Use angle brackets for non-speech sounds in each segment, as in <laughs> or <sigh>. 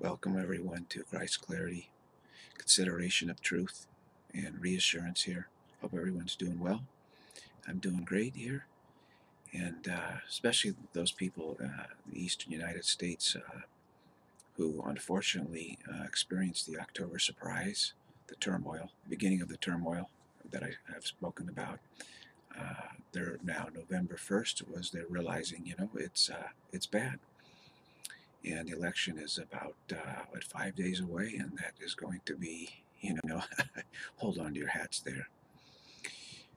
Welcome everyone to Christ's Clarity, consideration of truth and reassurance here. Hope everyone's doing well. I'm doing great here, and uh, especially those people uh, in the eastern United States uh, who unfortunately uh, experienced the October surprise, the turmoil, the beginning of the turmoil that I have spoken about. Uh, they're now November 1st was they're realizing, you know, it's uh, it's bad and the election is about uh, what five days away, and that is going to be, you know, <laughs> hold on to your hats there.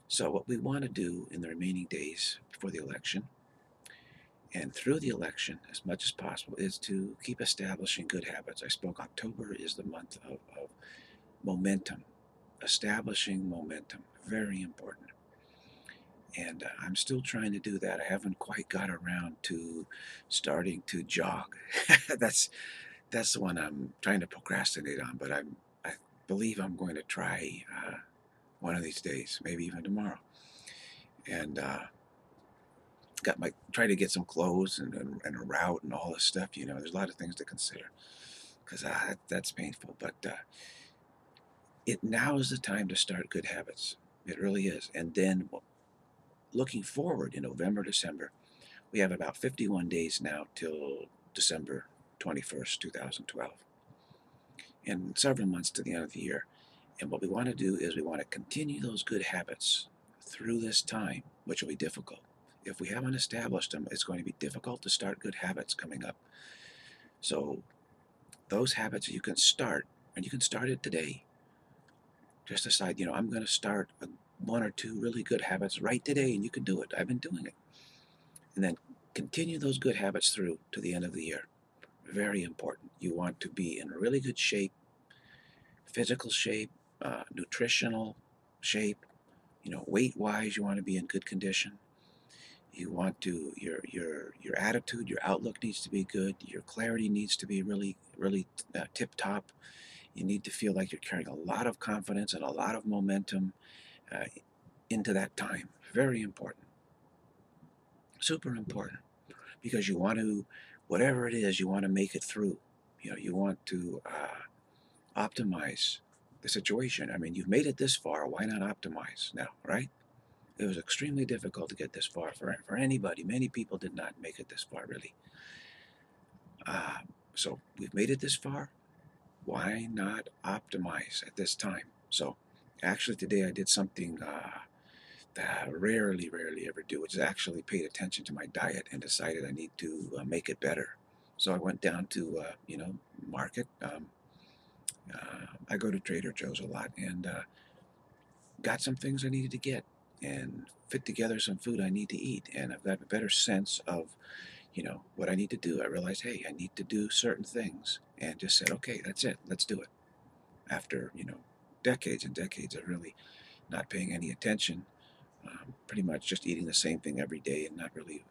So what we want to do in the remaining days before the election, and through the election as much as possible, is to keep establishing good habits. I spoke October is the month of, of momentum, establishing momentum, very important and uh, I'm still trying to do that. I haven't quite got around to starting to jog. <laughs> that's that's the one I'm trying to procrastinate on, but I'm I believe I'm going to try uh, one of these days, maybe even tomorrow. And uh, got my try to get some clothes and, and, and, a route and all this stuff. You know, there's a lot of things to consider because uh, that's painful. But uh, it now is the time to start good habits. It really is. And then looking forward in November, December, we have about 51 days now till December 21st, 2012, and several months to the end of the year. And what we want to do is we want to continue those good habits through this time, which will be difficult. If we haven't established them, it's going to be difficult to start good habits coming up. So, those habits you can start, and you can start it today. Just decide, you know, I'm going to start a one or two really good habits right today, and you can do it. I've been doing it. And then continue those good habits through to the end of the year. Very important. You want to be in really good shape, physical shape, uh, nutritional shape. You know, weight wise, you want to be in good condition. You want to your your your attitude, your outlook needs to be good. Your clarity needs to be really really uh, tip top. You need to feel like you're carrying a lot of confidence and a lot of momentum uh, into that time. Very important. Super important. Because you want to, whatever it is, you want to make it through. You know, you want to uh, optimize the situation. I mean, you've made it this far. Why not optimize now, right? It was extremely difficult to get this far for, for anybody. Many people did not make it this far, really. Uh, so we've made it this far. Why not optimize at this time? So Actually, today I did something uh, that I rarely, rarely ever do, which is actually paid attention to my diet and decided I need to uh, make it better. So I went down to, uh, you know, market. Um, uh, I go to Trader Joe's a lot and uh, got some things I needed to get and fit together some food I need to eat. And I've got a better sense of, you know, what I need to do. I realized, hey, I need to do certain things and just said, okay, that's it. Let's do it. After, you know, decades and decades of really not paying any attention, um, pretty much just eating the same thing every day and not really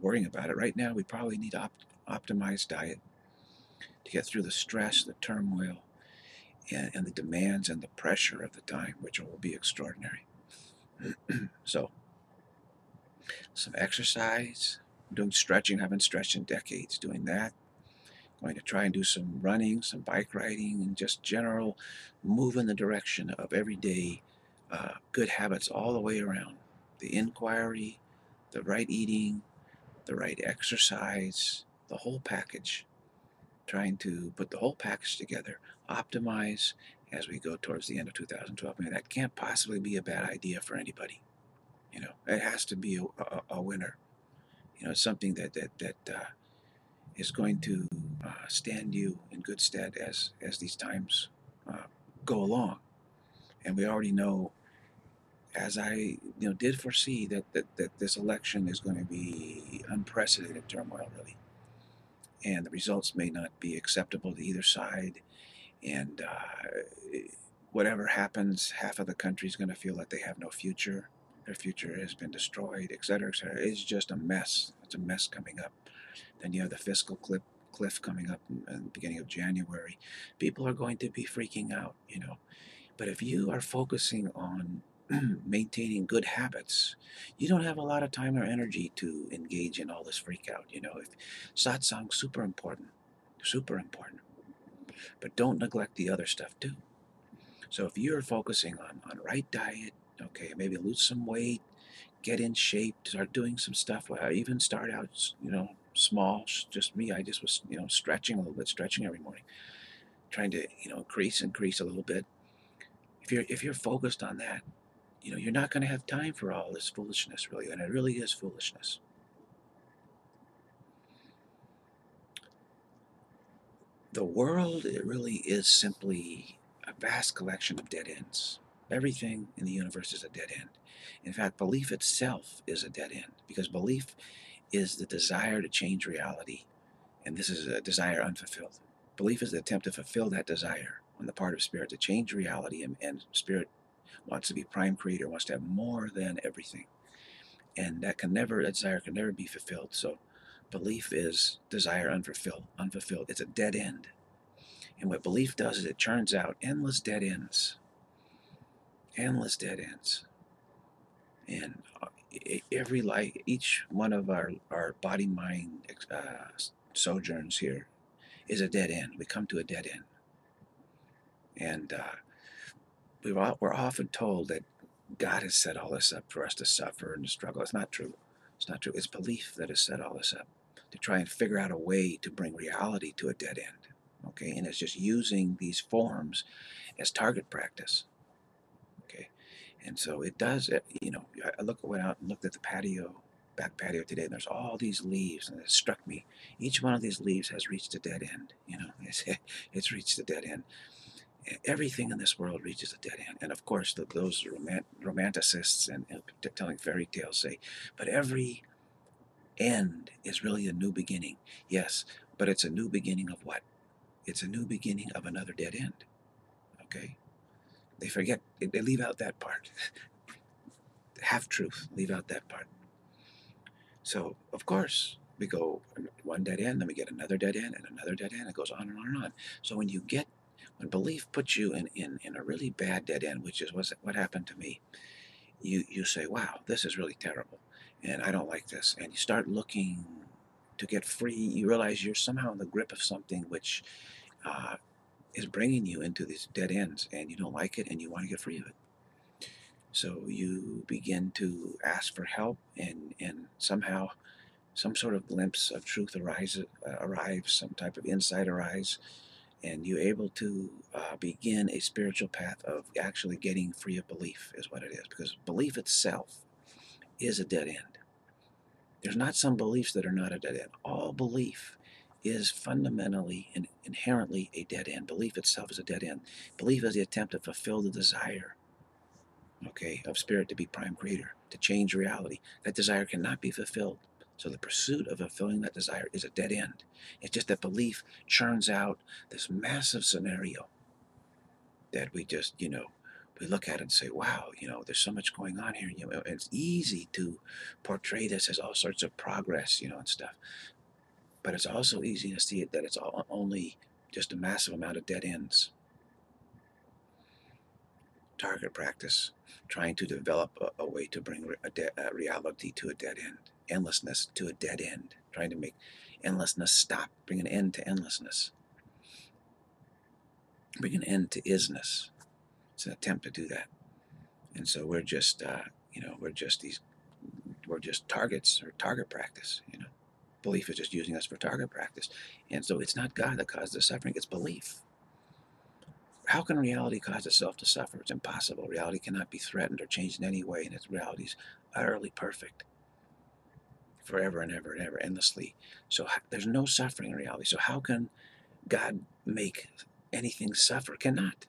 worrying about it. Right now, we probably need opt- optimized diet to get through the stress, the turmoil, and, and the demands and the pressure of the time, which will be extraordinary. <clears throat> so, some exercise, doing stretching. I haven't stretched in decades. Doing that, going to try and do some running, some bike riding, and just general move in the direction of everyday uh, good habits all the way around. The inquiry, the right eating, the right exercise, the whole package. Trying to put the whole package together, optimize as we go towards the end of 2012. I mean, that can't possibly be a bad idea for anybody. You know, it has to be a, a, a winner. You know, something that that that uh, is going to uh, stand you in good stead as as these times uh, go along. And we already know, as I you know did foresee that that, that this election is going to be unprecedented turmoil, really, and the results may not be acceptable to either side, and uh, whatever happens, half of the country is going to feel like they have no future. Their future has been destroyed, et cetera, et cetera. It's just a mess. It's a mess coming up. Then you have the fiscal clip, cliff coming up in, the beginning of January. People are going to be freaking out, you know. But if you are focusing on <clears throat> maintaining good habits, you don't have a lot of time or energy to engage in all this freak out. You know, if satsang super important, super important. but don't neglect the other stuff too. So if you're focusing on, on right diet, okay, maybe lose some weight, get in shape, start doing some stuff. Even start out, you know, small. Just me, I just was, you know, stretching a little bit, stretching every morning, trying to, you know, increase, increase a little bit. If you're if you're focused on that, you know, you're not going to have time for all this foolishness, really, and it really is foolishness. The world, it really is simply a vast collection of dead ends. Everything in the universe is a dead end. In fact, belief itself is a dead end because belief is the desire to change reality, and this is a desire unfulfilled. Belief is the attempt to fulfill that desire on the part of spirit to change reality, and, and spirit wants to be prime creator, wants to have more than everything, and that can never, that desire can never be fulfilled. So, belief is desire unfulfilled. Unfulfilled. It's a dead end. And what belief does is it churns out endless dead ends. Endless dead ends. And uh, every life, each one of our, our body mind uh, sojourns here is a dead end. We come to a dead end. And uh, we we're often told that God has set all this up for us to suffer and to struggle. It's not true. It's not true. It's belief that has set all this up to try and figure out a way to bring reality to a dead end okay and it's just using these forms as target practice and so it does it you know i look went out and looked at the patio back patio today and there's all these leaves and it struck me each one of these leaves has reached a dead end you know <laughs> it's, it's reached a dead end everything in this world reaches a dead end and of course the, those romant, romanticists and, and telling fairy tales say but every end is really a new beginning yes but it's a new beginning of what it's a new beginning of another dead end. Okay? They forget, they leave out that part. <laughs> Half truth, leave out that part. So, of course, we go one dead end, then we get another dead end, and another dead end. It goes on and on and on. So, when you get, when belief puts you in, in, in a really bad dead end, which is what's, what happened to me, you, you say, wow, this is really terrible, and I don't like this. And you start looking to get free. You realize you're somehow in the grip of something which uh, is bringing you into these dead ends and you don't like it and you want to get free of it. So you begin to ask for help and, and somehow some sort of glimpse of truth arises, uh, arrives, some type of insight arises, and you're able to uh, begin a spiritual path of actually getting free of belief, is what it is. Because belief itself is a dead end. There's not some beliefs that are not a dead end. All belief is fundamentally and inherently a dead end. Belief itself is a dead end. Belief is the attempt to fulfill the desire, okay, of spirit to be prime creator, to change reality. That desire cannot be fulfilled. So the pursuit of fulfilling that desire is a dead end. It's just that belief churns out this massive scenario that we just, you know, we look at it and say, wow, you know, there's so much going on here. You know, it's easy to portray this as all sorts of progress, you know, and stuff. But it's also easy to see it that it's all, only just a massive amount of dead ends. Target practice, trying to develop a, a way to bring a, de- a reality to a dead end, endlessness to a dead end, trying to make endlessness stop, bring an end to endlessness, bring an end to isness. It's an attempt to do that. And so we're just, uh, you know, we're just these, we're just targets or target practice, you know. Belief is just using us for target practice. And so it's not God that causes the suffering, it's belief. How can reality cause itself to suffer? It's impossible. Reality cannot be threatened or changed in any way, and its reality is utterly perfect forever and ever and ever, endlessly. So there's no suffering in reality. So how can God make anything suffer? Cannot.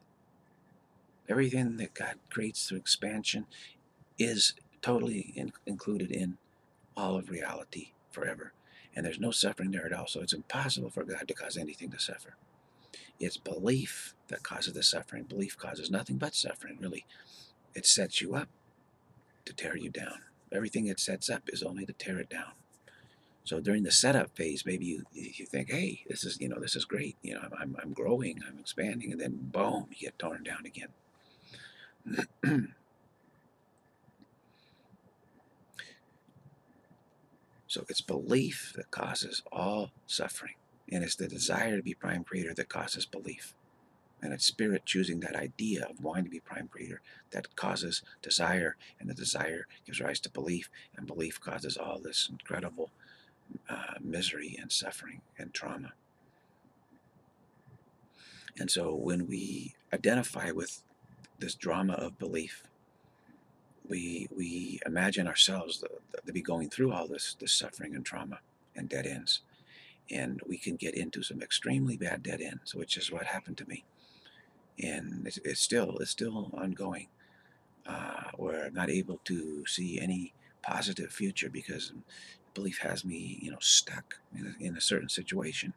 Everything that God creates through expansion is totally in, included in all of reality forever and there's no suffering there at all. So it's impossible for God to cause anything to suffer. It's belief that causes the suffering. Belief causes nothing but suffering, really. It sets you up to tear you down. Everything it sets up is only to tear it down. So during the setup phase, maybe you you think, hey, this is you know this is great. You know, I'm I'm growing, I'm expanding, and then boom, you get torn down again. <clears throat> So it's belief that causes all suffering. And it's the desire to be prime creator that causes belief. And it's spirit choosing that idea of wanting to be prime creator that causes desire, and the desire gives rise to belief, and belief causes all this incredible uh, misery and suffering and trauma. And so when we identify with this drama of belief, we we imagine ourselves to be going through all this this suffering and trauma and dead ends, and we can get into some extremely bad dead ends, which is what happened to me, and it's, it's still it's still ongoing. Uh, where I'm not able to see any positive future because belief has me, you know, stuck in a, in a certain situation.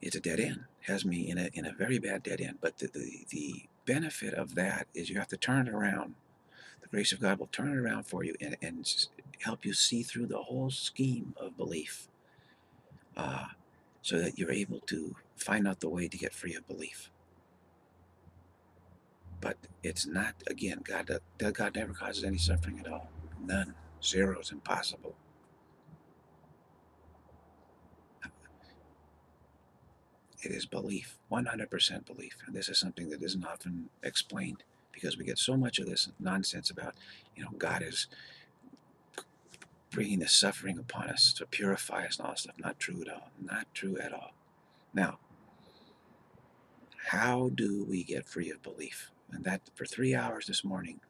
It's a dead end. Has me in a in a very bad dead end. But the, the the benefit of that is you have to turn it around. The grace of God will turn it around for you and, and help you see through the whole scheme of belief, uh, so that you're able to find out the way to get free of belief. But it's not again God. God never causes any suffering at all. None. Zero is impossible. It is belief, 100% belief. And this is something that isn't often explained because we get so much of this nonsense about, you know, God is bringing the suffering upon us to purify us and all that stuff. Not true at all. Not true at all. Now, how do we get free of belief? And that for three hours this morning,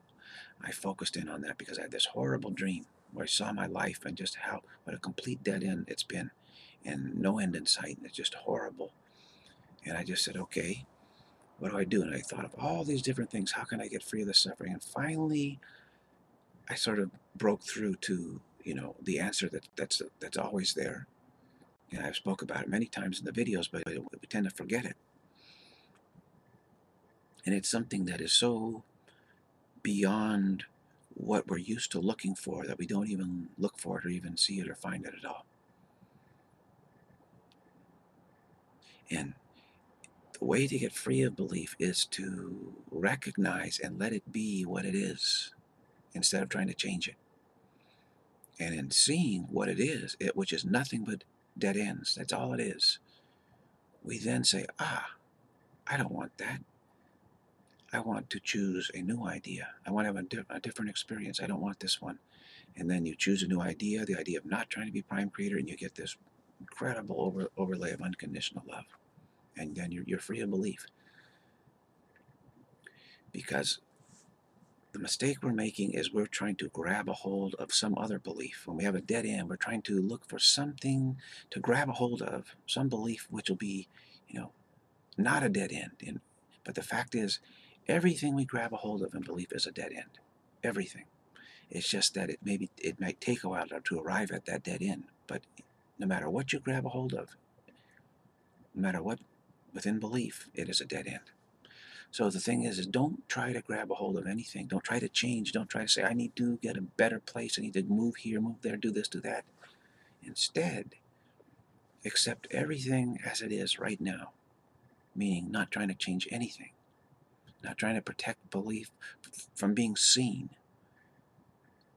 I focused in on that because I had this horrible dream where I saw my life and just how what a complete dead end it's been and no end in sight and it's just horrible. And I just said, okay, what do I do? And I thought of all these different things. How can I get free of the suffering? And finally, I sort of broke through to you know the answer that that's that's always there. And I've spoke about it many times in the videos, but we tend to forget it. And it's something that is so beyond what we're used to looking for that we don't even look for it or even see it or find it at all. And the way to get free of belief is to recognize and let it be what it is instead of trying to change it. And in seeing what it is, it, which is nothing but dead ends, that's all it is, we then say, ah, I don't want that. I want to choose a new idea. I want to have a, di a, different experience. I don't want this one. And then you choose a new idea, the idea of not trying to be prime creator, and you get this incredible over, overlay of unconditional love. And then you're, you're free of belief. Because the mistake we're making is we're trying to grab a hold of some other belief. When we have a dead end, we're trying to look for something to grab a hold of, some belief which will be, you know, not a dead end. And, but the fact is, Everything we grab a hold of and believe is a dead end. Everything. It's just that it maybe it might take a while to arrive at that dead end. But no matter what you grab a hold of, no matter what within belief, it is a dead end. So the thing is, is don't try to grab a hold of anything. Don't try to change. Don't try to say, I need to get a better place. I need to move here, move there, do this, do that. Instead, accept everything as it is right now, meaning not trying to change anything not trying to protect belief from being seen,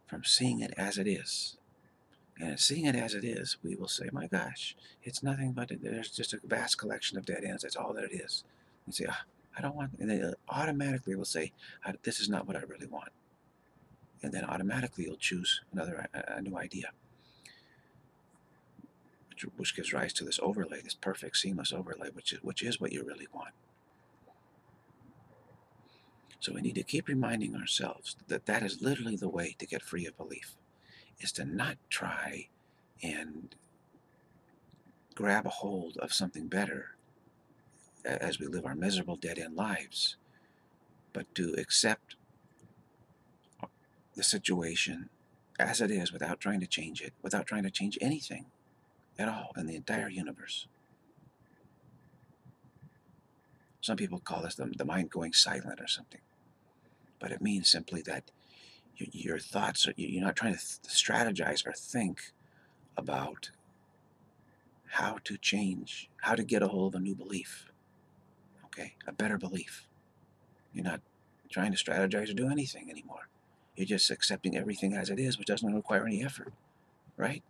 from seeing it as it is. And seeing it as it is, we will say, my gosh, it's nothing but there's just a vast collection of dead ends. That's all that it is. And say, ah, I don't want, and then automatically we'll say, this is not what I really want. And then automatically you'll choose another, a, a new idea, which, which gives rise to this overlay, this perfect seamless overlay, which is, which is what you really want. So we need to keep reminding ourselves that that is literally the way to get free of belief, is to not try and grab a hold of something better as we live our miserable dead-end lives, but to accept the situation as it is without trying to change it, without trying to change anything at all in the entire universe. Some people call this the, the mind going silent or something but it means simply that your thoughts, you're not trying to strategize or think about how to change, how to get a hold of a new belief, okay, a better belief. You're not trying to strategize or do anything anymore. You're just accepting everything as it is, which doesn't require any effort, right?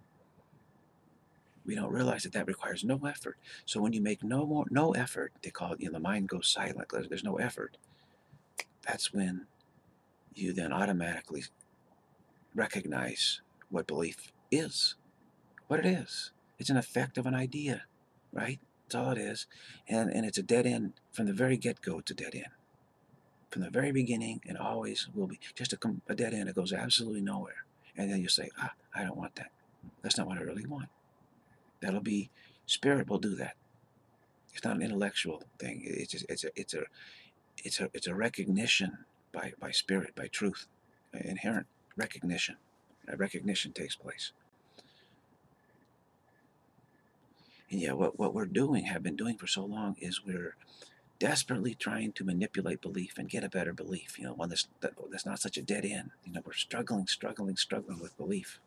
We don't realize that that requires no effort. So when you make no more, no effort, they call it, you know, the mind goes silent. There's no effort. That's when you then automatically recognize what belief is, what it is. It's an effect of an idea, right? That's all it is. And, and it's a dead end from the very get-go, it's a dead end. From the very beginning, and always will be. Just a, a dead end. It goes absolutely nowhere. And then you say, ah, I don't want that. That's not what I really want. That'll be, spirit will do that. It's not an intellectual thing. It's, just, it's, a, it's, a, it's, a, it's a recognition by, by spirit, by truth, inherent recognition. That recognition takes place. And yeah, what, what we're doing, have been doing for so long, is we're desperately trying to manipulate belief and get a better belief. You know, one that's, that, that's not such a dead end. You know, we're struggling, struggling, struggling with belief.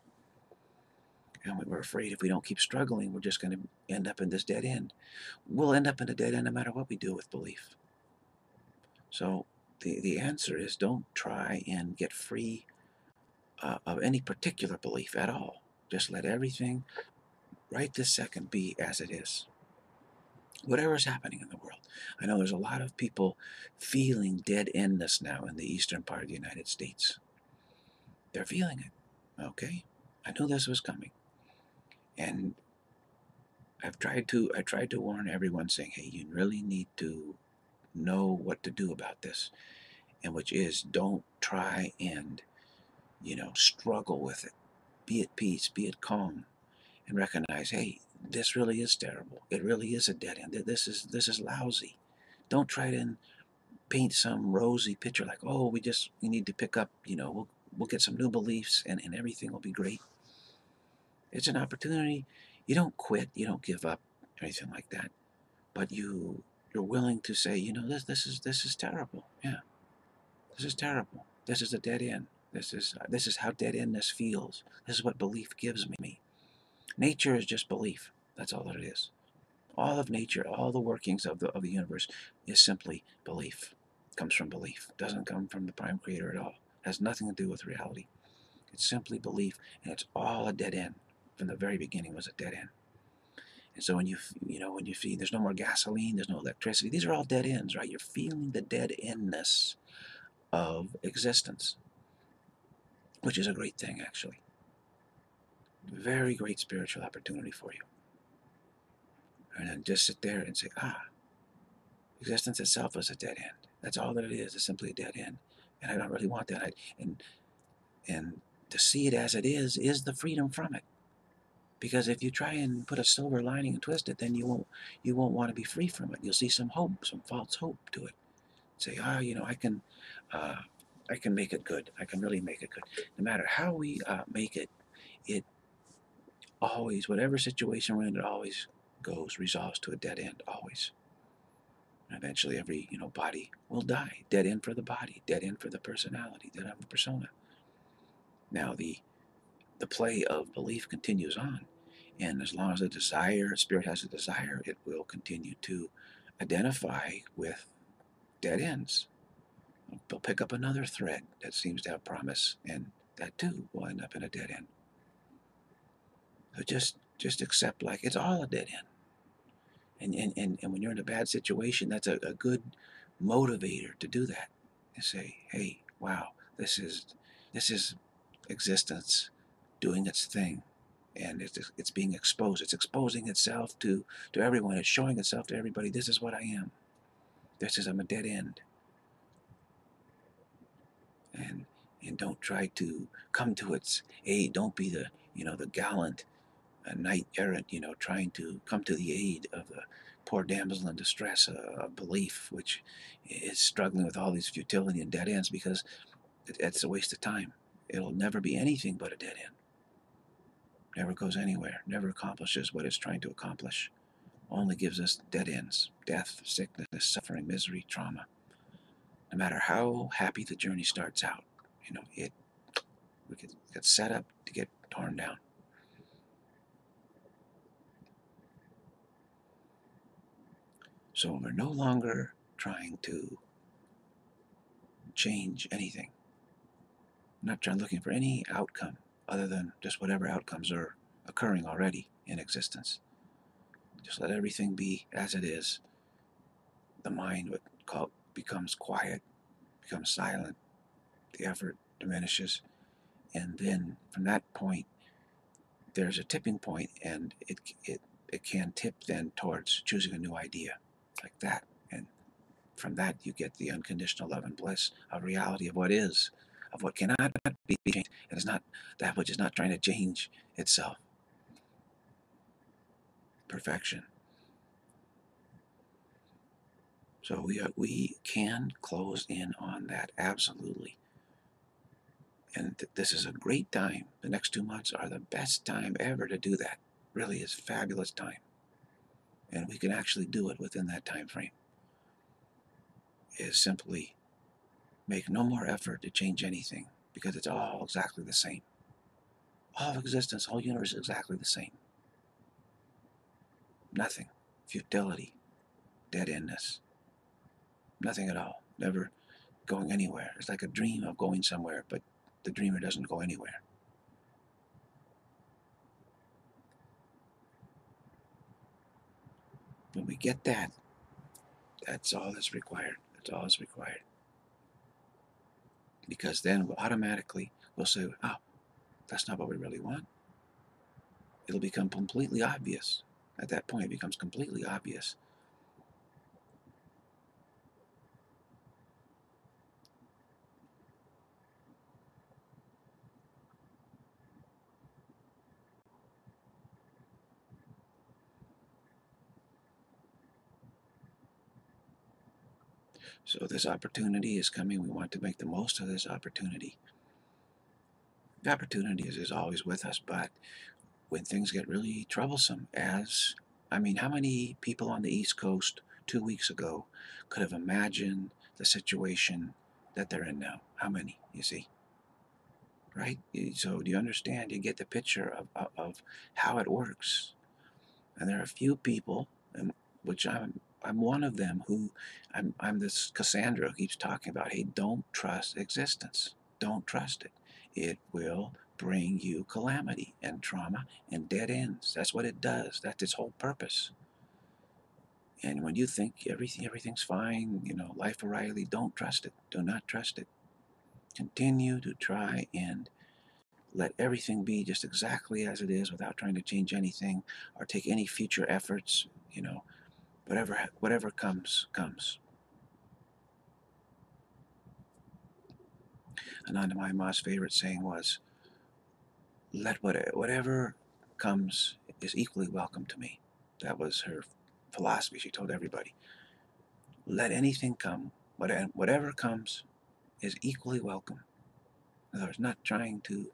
And we're afraid if we don't keep struggling, we're just going to end up in this dead end. We'll end up in a dead end no matter what we do with belief. So the, the answer is don't try and get free uh, of any particular belief at all. Just let everything right this second be as it is. Whatever is happening in the world. I know there's a lot of people feeling dead endness now in the eastern part of the United States. They're feeling it. Okay? I knew this was coming. And I've tried to I tried to warn everyone saying, hey, you really need to know what to do about this. And which is don't try and, you know, struggle with it. Be at peace, be at calm, and recognize, hey, this really is terrible. It really is a dead end. This is this is lousy. Don't try to paint some rosy picture like, oh, we just we need to pick up, you know, we'll we'll get some new beliefs and, and everything will be great. It's an opportunity. You don't quit, you don't give up, anything like that. But you you're willing to say, you know, this this is this is terrible. Yeah. This is terrible. This is a dead end. This is uh, this is how dead endness feels. This is what belief gives me. Nature is just belief. That's all that it is. All of nature, all the workings of the of the universe is simply belief. Comes from belief. Doesn't come from the prime creator at all. Has nothing to do with reality. It's simply belief, and it's all a dead end. From the very beginning was a dead end. And so when you, you know, when you feel there's no more gasoline, there's no electricity, these are all dead ends, right? You're feeling the dead endness of existence, which is a great thing, actually. Very great spiritual opportunity for you. And then just sit there and say, ah, existence itself is a dead end. That's all that it is. It's simply a dead end. And I don't really want that. I, and, and to see it as it is, is the freedom from it. Because if you try and put a silver lining and twist it, then you won't you won't want to be free from it. You'll see some hope, some false hope to it. Say, ah, oh, you know, I can, uh, I can make it good. I can really make it good. No matter how we uh, make it, it always, whatever situation we're in, it always goes, resolves to a dead end, always. And eventually, every you know body will die. Dead end for the body, dead end for the personality, dead end for the persona. Now the the play of belief continues on. And as long as a desire, spirit has a desire, it will continue to identify with dead ends. They'll pick up another thread that seems to have promise, and that too will end up in a dead end. So just just accept like it's all a dead end. And and, and, and when you're in a bad situation, that's a, a good motivator to do that. And say, hey, wow, this is this is existence doing its thing and it's, it's being exposed. It's exposing itself to, to everyone. It's showing itself to everybody. This is what I am. This is I'm a dead end. And and don't try to come to its aid. Don't be the you know the gallant uh, knight errant. You know trying to come to the aid of the poor damsel in distress, a, a belief which is struggling with all these futility and dead ends because it, it's a waste of time. It'll never be anything but a dead end never goes anywhere, never accomplishes what it's trying to accomplish, only gives us dead ends, death, sickness, suffering, misery, trauma. No matter how happy the journey starts out, you know, it we get, get set up to get torn down. So we're no longer trying to change anything. We're not trying looking for any outcome other than just whatever outcomes are occurring already in existence. Just let everything be as it is. The mind call, becomes quiet, becomes silent. The effort diminishes. And then from that point, there's a tipping point and it, it, it can tip then towards choosing a new idea like that. And from that, you get the unconditional love and bliss of reality of what is, of what cannot be changed. And It is not that which is not trying to change itself. Perfection. So we, are, we can close in on that absolutely. And th this is a great time. The next two months are the best time ever to do that. Really is fabulous time. And we can actually do it within that time frame. Is simply make no more effort to change anything because it's all exactly the same. All of existence, all universe is exactly the same. Nothing. Futility. Dead endness. Nothing at all. Never going anywhere. It's like a dream of going somewhere, but the dreamer doesn't go anywhere. When we get that, that's all that's required. That's all that's required. Because then we'll automatically we'll say, oh, that's not what we really want. It'll become completely obvious. At that point, it becomes completely obvious So this opportunity is coming. We want to make the most of this opportunity. The opportunity is, is always with us, but when things get really troublesome, as I mean, how many people on the East Coast two weeks ago could have imagined the situation that they're in now? How many, you see? Right? So do you understand? You get the picture of, of, of how it works. And there are a few people, and which I'm I'm one of them who I'm, I'm this Cassandra who keeps talking about, hey, don't trust existence. Don't trust it. It will bring you calamity and trauma and dead ends. That's what it does. That's its whole purpose. And when you think everything everything's fine, you know, life O'Reilly, don't trust it. Do not trust it. Continue to try and let everything be just exactly as it is without trying to change anything or take any future efforts, you know, Whatever, whatever comes, comes. Ananda Ma's favorite saying was, let whatever comes is equally welcome to me. That was her philosophy. She told everybody, let anything come, whatever comes is equally welcome. In other words, not trying to,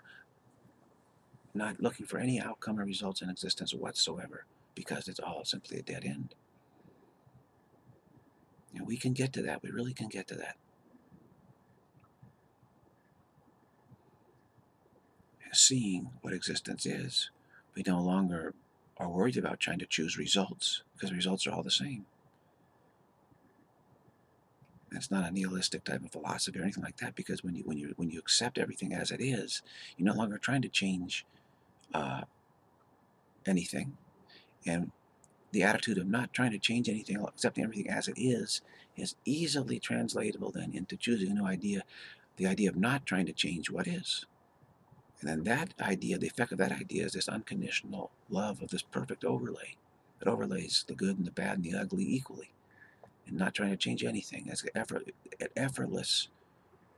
not looking for any outcome or results in existence whatsoever, because it's all simply a dead end. And we can get to that. We really can get to that. Seeing what existence is, we no longer are worried about trying to choose results because results are all the same. It's not a nihilistic type of philosophy or anything like that because when you when you when you accept everything as it is, you're no longer trying to change uh, anything, and the attitude of not trying to change anything, accepting everything as it is, is easily translatable then into choosing a new idea, the idea of not trying to change what is. And then that idea, the effect of that idea is this unconditional love of this perfect overlay that overlays the good and the bad and the ugly equally and not trying to change anything. As effort, effortless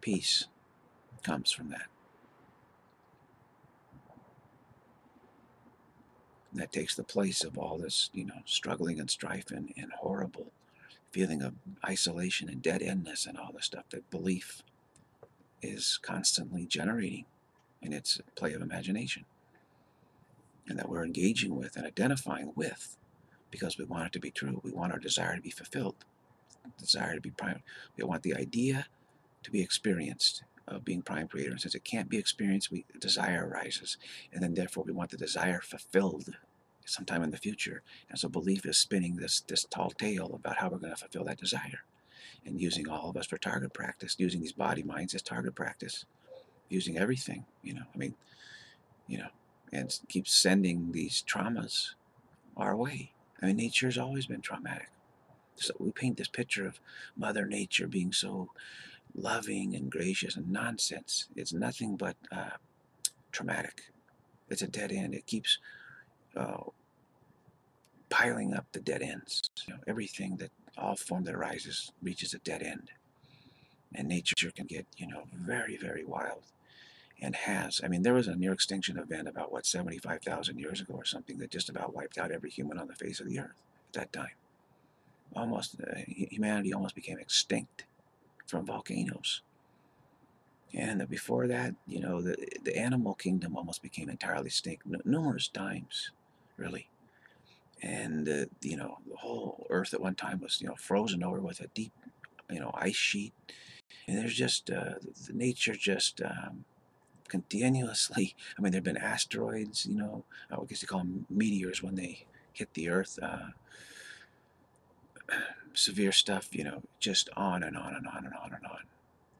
peace comes from that. That takes the place of all this, you know, struggling and strife and, and horrible feeling of isolation and dead endness and all the stuff that belief is constantly generating in its play of imagination. And that we're engaging with and identifying with because we want it to be true. We want our desire to be fulfilled, desire to be prime. We want the idea to be experienced of being prime creator. And since it can't be experienced, we desire arises. And then therefore we want the desire fulfilled sometime in the future. And so belief is spinning this, this tall tale about how we're going to fulfill that desire. And using all of us for target practice, using these body minds as target practice, using everything, you know, I mean, you know, and keep sending these traumas our way. I mean, nature's always been traumatic. So we paint this picture of Mother Nature being so loving and gracious and nonsense. It's nothing but uh, traumatic. It's a dead end. It keeps uh, piling up the dead ends. You know, everything that all form that arises reaches a dead end, and nature can get you know very very wild, and has. I mean, there was a near extinction event about what 75,000 years ago or something that just about wiped out every human on the face of the earth at that time. Almost uh, humanity almost became extinct from volcanoes. And before that, you know, the, the animal kingdom almost became entirely extinct numerous times, really. And, uh, you know, the whole earth at one time was, you know, frozen over with a deep, you know, ice sheet. And there's just, uh, the nature just um, continuously, <laughs> I mean, there have been asteroids, you know, I guess they call them meteors when they hit the earth. Uh, severe stuff, you know, just on and on and on and on and on.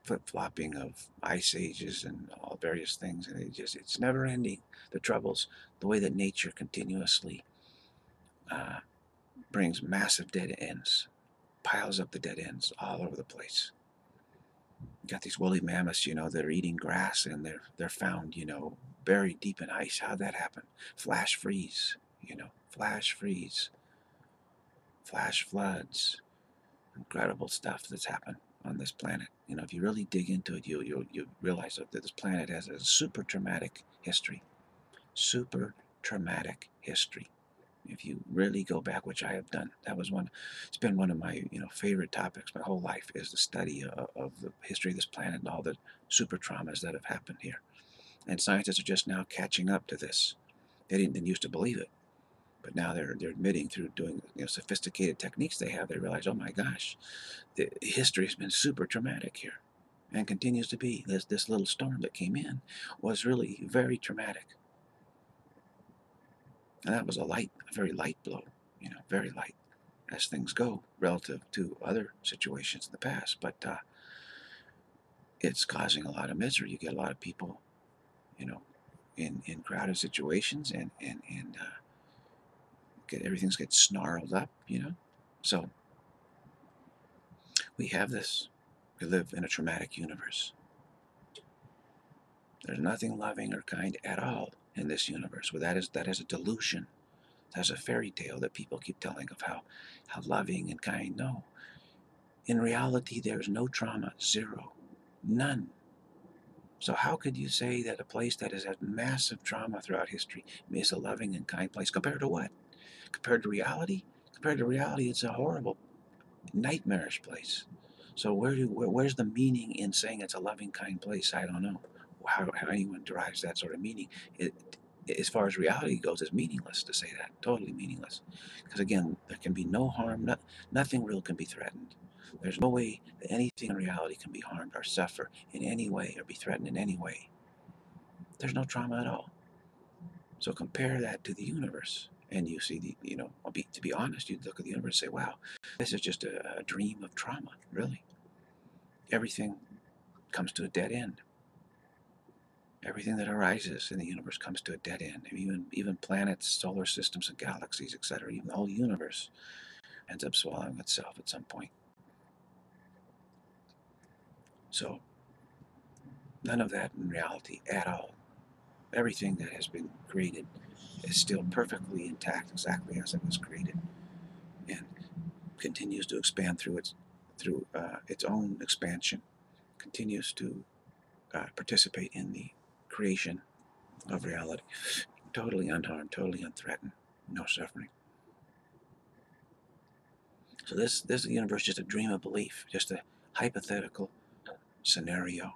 Flip flopping of ice ages and all various things, and it just it's never ending. The troubles, the way that nature continuously uh, brings massive dead ends, piles up the dead ends all over the place. You got these woolly mammoths, you know, that are eating grass and they're they're found, you know, buried deep in ice. How'd that happen? Flash freeze, you know, flash freeze, flash floods, incredible stuff that's happened on this planet. You know, if you really dig into it, you you you realize that this planet has a super traumatic history, super traumatic history. If you really go back, which I have done, that was one. It's been one of my you know favorite topics my whole life is the study of, of the history of this planet and all the super traumas that have happened here. And scientists are just now catching up to this. They didn't, didn't used to believe it but now they're they're admitting through doing you know sophisticated techniques they have, they realize, oh my gosh, the history has been super traumatic here, and continues to be. This this little storm that came in was really very traumatic, and that was a light, a very light blow, you know, very light, as things go relative to other situations in the past, but. Uh, it's causing a lot of misery. You get a lot of people, you know, in, in crowded situations and, and, and uh, get everything's get snarled up, you know. So we have this. We live in a traumatic universe. There's nothing loving or kind at all in this universe. Well, that is that is a delusion. That's a fairy tale that people keep telling of how how loving and kind. No. In reality, there's no trauma. Zero. None. So how could you say that a place that has had massive trauma throughout history is a loving and kind place compared to what? Compared to reality, compared to reality, it's a horrible, nightmarish place. So where do where, where's the meaning in saying it's a loving, kind place? I don't know how, how anyone derives that sort of meaning. It, as far as reality goes, it's meaningless to say that. Totally meaningless. Because again, there can be no harm. No, nothing real can be threatened. There's no way that anything in reality can be harmed or suffer in any way or be threatened in any way. There's no trauma at all. So compare that to the universe and you see the you know be, to be honest you'd look at the universe and say wow this is just a, a dream of trauma really. Everything comes to a dead end. Everything that arises in the universe comes to a dead end. Even even planets solar systems and galaxies etc even the whole universe ends up swallowing itself at some point. So none of that in reality at all. Everything that has been created is still perfectly intact, exactly as it was created, and continues to expand through its through uh, its own expansion, continues to uh, participate in the creation of reality, totally unharmed, totally unthreatened, no suffering. So this this universe is just a dream of belief, just a hypothetical scenario,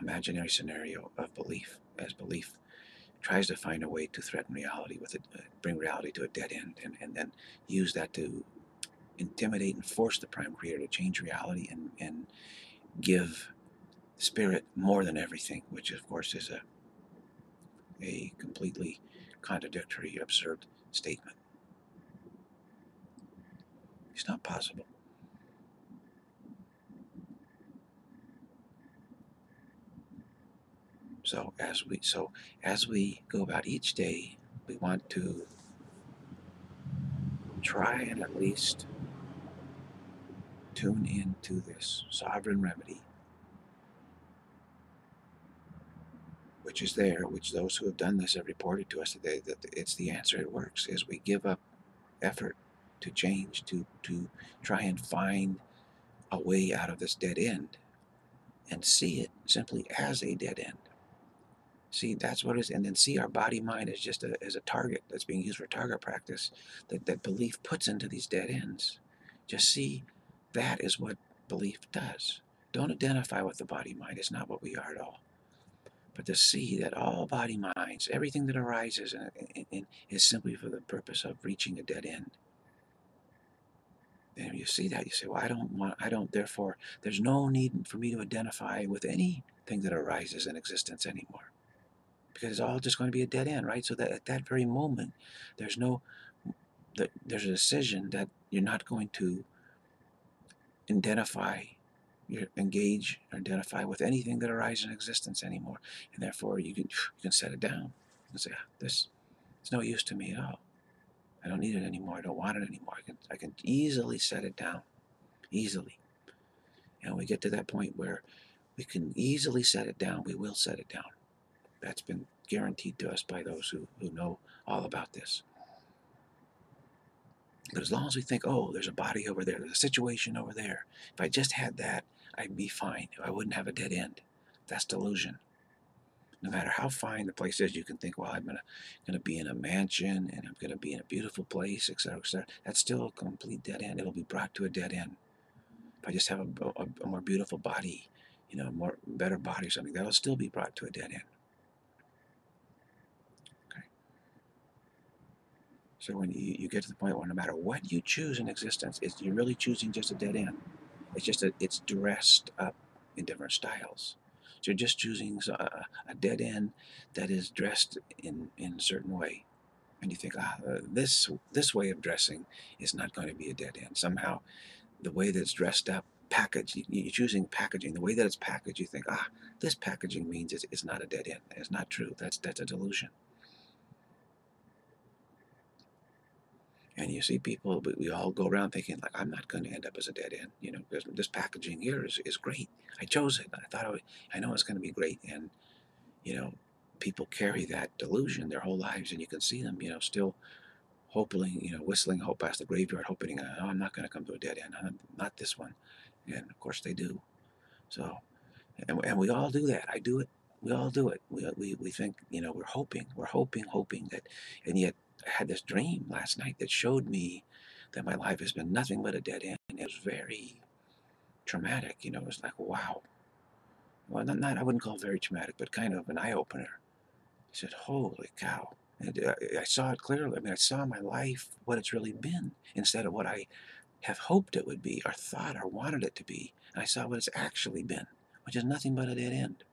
imaginary scenario of belief as belief tries to find a way to threaten reality with it, uh, bring reality to a dead end, and, and then use that to intimidate and force the prime creator to change reality and, and give spirit more than everything, which of course is a a completely contradictory, absurd statement. It's not possible. So as we so as we go about each day, we want to try and at least tune into this sovereign remedy, which is there, which those who have done this have reported to us today that it's the answer. It works. Is we give up effort to change, to to try and find a way out of this dead end, and see it simply as a dead end. See, that's what it is. And then see our body mind is just a, as a target that's being used for target practice that, that belief puts into these dead ends. Just see that is what belief does. Don't identify with the body mind. It's not what we are at all. But to see that all body minds, everything that arises in, in, in, is simply for the purpose of reaching a dead end. And you see that, you say, well, I don't want, I don't, therefore, there's no need for me to identify with anything that arises in existence anymore because it's all just going to be a dead end, right? So that at that very moment, there's no, there's a decision that you're not going to identify, engage, or identify with anything that arises in existence anymore, and therefore you can you can set it down and say, ah, this, it's no use to me at all. I don't need it anymore. I don't want it anymore. I can I can easily set it down, easily. And we get to that point where we can easily set it down. We will set it down. That's been guaranteed to us by those who, who know all about this. But as long as we think, oh, there's a body over there, there's a situation over there, if I just had that, I'd be fine. I wouldn't have a dead end. That's delusion. No matter how fine the place is, you can think, well, I'm gonna, gonna be in a mansion and I'm gonna be in a beautiful place, etc., etc. That's still a complete dead end. It'll be brought to a dead end. If I just have a, a, a more beautiful body, you know, more better body or something, that'll still be brought to a dead end. So when you, you get to the point where no matter what you choose in existence, it's, you're really choosing just a dead end. It's just that it's dressed up in different styles. So you're just choosing a, a dead end that is dressed in, in a certain way. And you think, ah, uh, this, this way of dressing is not going to be a dead end. Somehow, the way that it's dressed up, packaged, you're choosing packaging. The way that it's packaged, you think, ah, this packaging means it's, it's not a dead end. It's not true. That's, that's a delusion. And you see people, but we all go around thinking like, I'm not going to end up as a dead end, you know, because this packaging here is, is great. I chose it. I thought I, would, I know it's going to be great. And, you know, people carry that delusion their whole lives and you can see them, you know, still hoping, you know, whistling hope past the graveyard, hoping, uh, oh, I'm not going to come to a dead end. I'm not this one. And of course they do. So, and, and we all do that. I do it. We all do it. We, we, we think, you know, we're hoping, we're hoping, hoping that, and yet I had this dream last night that showed me that my life has been nothing but a dead end. It was very traumatic, you know, it was like, wow. Well, not, not I wouldn't call it very traumatic, but kind of an eye opener. He said, holy cow. And uh, I saw it clearly. I mean, I saw my life, what it's really been, instead of what I have hoped it would be, or thought, or wanted it to be. And I saw what it's actually been, which is nothing but a dead end.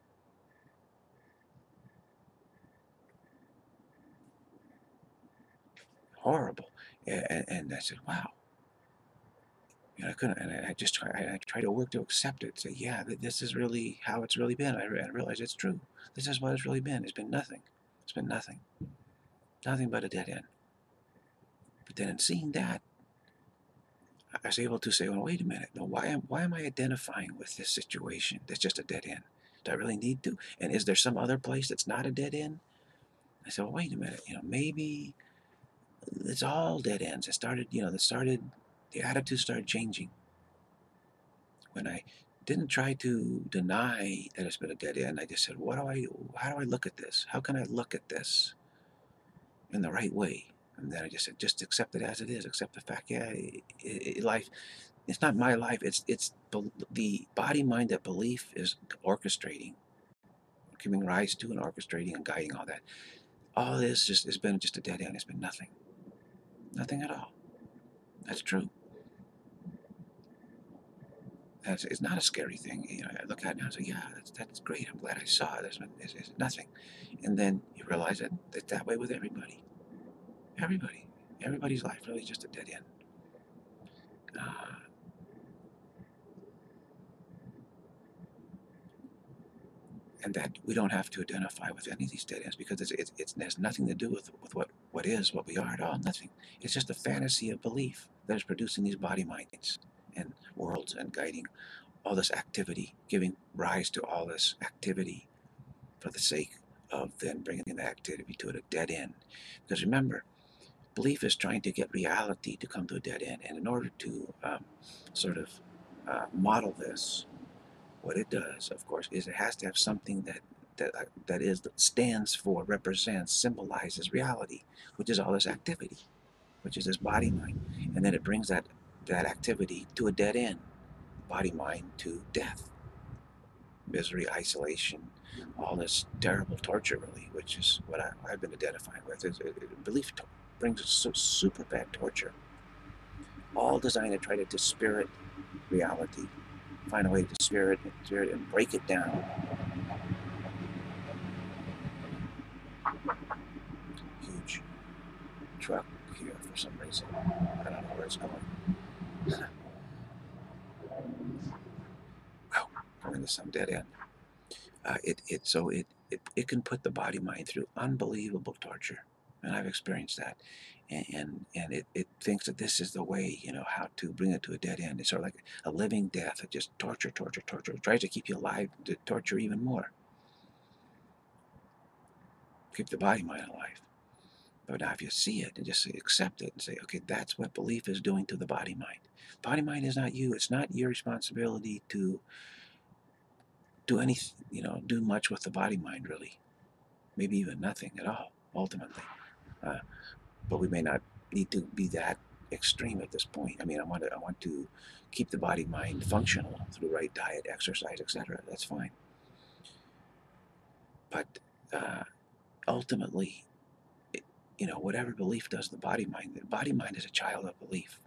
Horrible. And, and I said, wow. Know, I couldn't, and I just try, I, try to work to accept it. Say, yeah, this is really how it's really been. I, realize it's true. This is what it's really been. It's been nothing. It's been nothing. Nothing but a dead end. But then in seeing that, I was able to say, well, wait a minute. Why am, why am I identifying with this situation that's just a dead end? Do I really need to? And is there some other place that's not a dead end? I said, well, wait a minute. You know, maybe it's all dead ends. It started, you know, it started, the attitude started changing. When I didn't try to deny that it's been a dead end, I just said, what do I, how do I look at this? How can I look at this in the right way? And then I just said, just accept it as it is. Accept the fact, yeah, it, it, life, it's not my life. It's it's the body, mind, that belief is orchestrating, giving rise to and orchestrating and guiding all that. All this just has been just a dead end. It's been nothing. Nothing at all. That's true. That's, it's not a scary thing. You know, I look at it and I say, yeah, that's, that's great. I'm glad I saw it. It's, it's nothing. And then you realize that it's that way with everybody. Everybody. Everybody's life really just a dead end. Uh, and that we don't have to identify with any of these dead ends because it's, it's, it's, it has nothing to do with, with what, what is, what we are at all, nothing. It's just a fantasy of belief that is producing these body minds and worlds and guiding all this activity, giving rise to all this activity for the sake of then bringing the activity to a dead end. Because remember, belief is trying to get reality to come to a dead end. And in order to um, sort of uh, model this, what it does, of course, is it has to have something that that uh, that is stands for, represents, symbolizes reality, which is all this activity, which is this body mind, and then it brings that that activity to a dead end, body mind to death, misery, isolation, all this terrible torture, really, which is what I, have been identifying with. Is, it, belief brings super bad torture, all designed to try to dispirit reality find a way to spirit, spirit and break it down. Truck here for some reason. I don't know where it's going. going into some dead end. Uh, it, it so it, it it can put the body mind through unbelievable torture, and I've experienced that and and it, it thinks that this is the way you know how to bring it to a dead end it's sort of like a living death it just torture torture torture it tries to keep you alive to torture even more keep the body mind alive but now if you see it and just accept it and say okay that's what belief is doing to the body mind body mind is not you it's not your responsibility to do any you know do much with the body mind really maybe even nothing at all ultimately uh, but we may not need to be that extreme at this point. I mean, I want to I want to keep the body mind functional through right diet, exercise, etc. That's fine. But uh, ultimately, you know, whatever belief does the body mind, the body mind is a child of belief,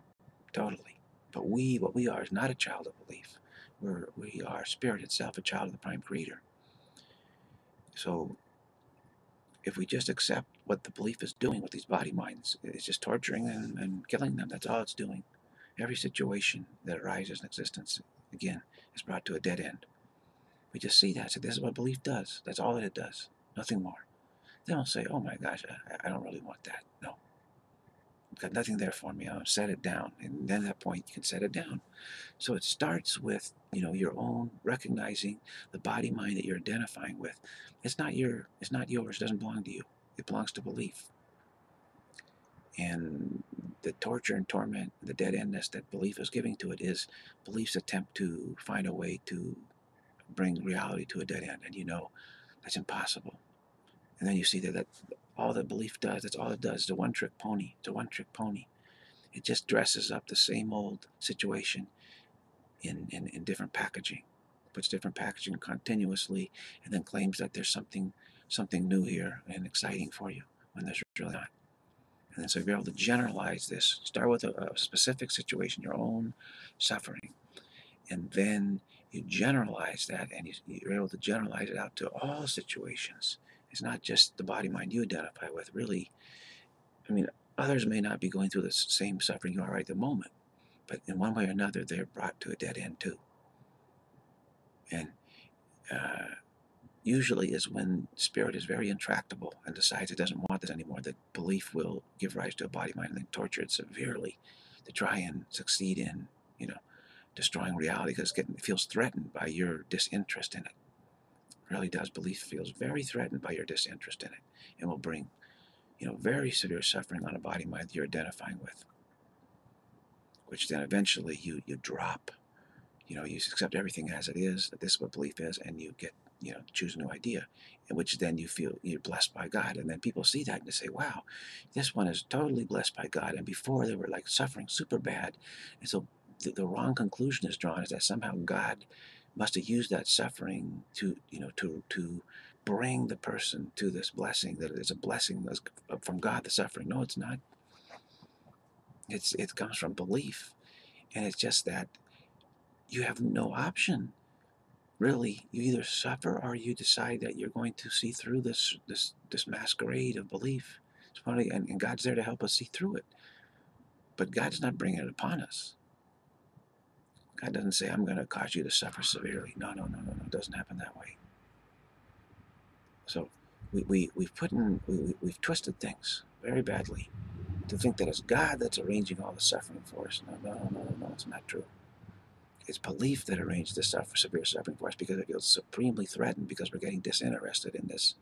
totally. But we, what we are, is not a child of belief. We're, we are spirit itself, a child of the prime creator. So if we just accept what the belief is doing with these body minds, it's just torturing them and killing them. That's all it's doing. Every situation that arises in existence, again, is brought to a dead end. We just see that. So this is what belief does. That's all that it does. Nothing more. Then we'll say, oh my gosh, I, I don't really want that. No. Got nothing there for me. I'll set it down. And then at that point, you can set it down. So it starts with, you know, your own recognizing the body mind that you're identifying with. It's not your, it's not yours. It doesn't belong to you. It belongs to belief. And the torture and torment, the dead endness that belief is giving to it is belief's attempt to find a way to bring reality to a dead end. And you know that's impossible. And then you see that, that all that belief does, that's all it does. It's a one trick pony. It's a one trick pony. It just dresses up the same old situation in, in, in different packaging, puts different packaging continuously, and then claims that there's something something new here and exciting for you when there's really not. And then so you're able to generalize this, start with a, a specific situation, your own suffering, and then you generalize that and you, you're able to generalize it out to all situations it's not just the body mind you identify with. Really, I mean, others may not be going through the same suffering you are right at the moment, but in one way or another, they're brought to a dead end too. And uh, usually is when spirit is very intractable and decides it doesn't want this anymore, that belief will give rise to a body mind and then torture it severely to try and succeed in, you know, destroying reality because it feels threatened by your disinterest in it really does. Belief feels very threatened by your disinterest in it and will bring, you know, very severe suffering on a body mind you're identifying with. Which then eventually you, you drop. You know, you accept everything as it is, that this is what belief is, and you get, you know, choose a new idea, which then you feel you're blessed by God. And then people see that and they say, wow, this one is totally blessed by God. And before they were like suffering super bad. And so the, the wrong conclusion is drawn is that somehow God must have used that suffering to, you know, to, to bring the person to this blessing, that it's a blessing uh, from God, the suffering. No, it's not. It's, it comes from belief. And it's just that you have no option. Really, you either suffer or you decide that you're going to see through this this this masquerade of belief. It's funny, and, and God's there to help us see through it. But God's not bringing it upon us. God doesn't say, I'm going to cause you to suffer severely. No, no, no, no, no. It doesn't happen that way. So we, we, we've put in, we, we've twisted things very badly to think that it's God that's arranging all the suffering for us. No, no, no, no, no, it's not true. It's belief that arranged this suffer, severe suffering for us because it feels supremely threatened because we're getting disinterested in this,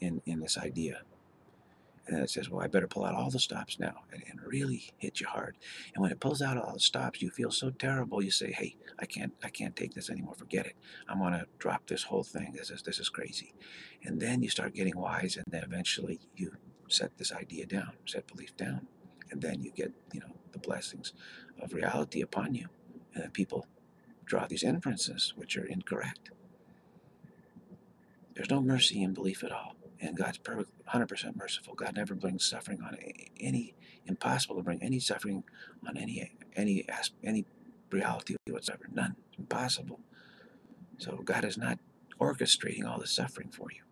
in, in this idea. And it says, well, I better pull out all the stops now and, and really hit you hard. And when it pulls out all the stops, you feel so terrible. You say, hey, I can't, I can't take this anymore. Forget it. I'm going to drop this whole thing. This is, this is crazy. And then you start getting wise. And then eventually you set this idea down, set belief down. And then you get, you know, the blessings of reality upon you. And then people draw these inferences, which are incorrect. There's no mercy in belief at all and God's perfect, 100% merciful. God never brings suffering on any impossible to bring any suffering on any any any reality whatsoever. None. Impossible. So God is not orchestrating all the suffering for you.